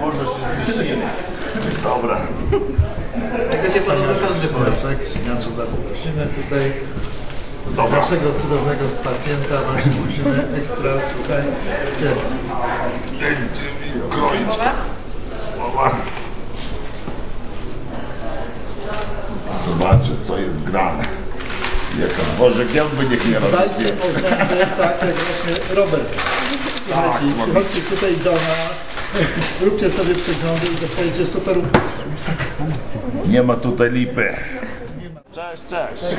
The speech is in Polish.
Może się zmieścimy. Dobra. Tego się podoba każdy. Śmiaczek, śmiaczu bardzo prosimy tutaj do Dobra. naszego cudownego pacjenta właśnie musimy ekstra, słuchaj, gdzie? Będzie mi kroić. Słowa. Zobaczę, co jest grane. Jaka Boże, gęby niech nie robi Dajcie oznajmy, tak jak właśnie Robert. Słuchajcie, Tak, przychodźcie tutaj do nas, róbcie sobie przeglądy i dostajecie super Nie ma tutaj lipy. Cześć, cześć.